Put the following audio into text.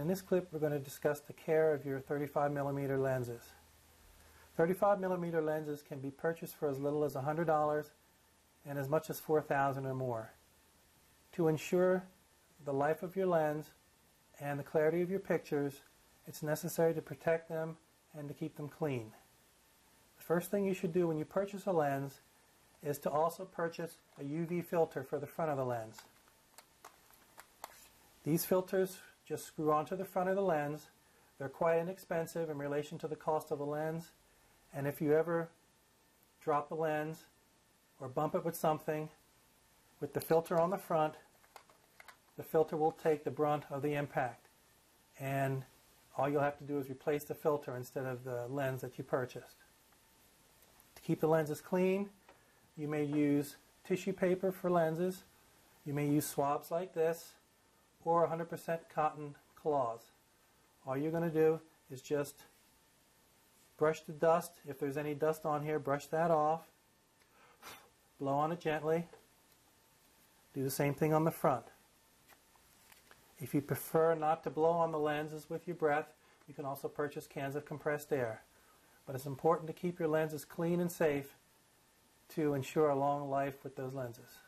in this clip we're going to discuss the care of your 35 millimeter lenses. 35 millimeter lenses can be purchased for as little as $100 and as much as 4,000 or more. To ensure the life of your lens and the clarity of your pictures, it's necessary to protect them and to keep them clean. The first thing you should do when you purchase a lens is to also purchase a UV filter for the front of the lens. These filters just screw onto the front of the lens. They're quite inexpensive in relation to the cost of the lens. And if you ever drop the lens or bump it with something, with the filter on the front, the filter will take the brunt of the impact. And all you'll have to do is replace the filter instead of the lens that you purchased. To keep the lenses clean, you may use tissue paper for lenses. You may use swabs like this or 100% cotton cloths. All you're going to do is just brush the dust. If there's any dust on here, brush that off. Blow on it gently. Do the same thing on the front. If you prefer not to blow on the lenses with your breath, you can also purchase cans of compressed air. But it's important to keep your lenses clean and safe to ensure a long life with those lenses.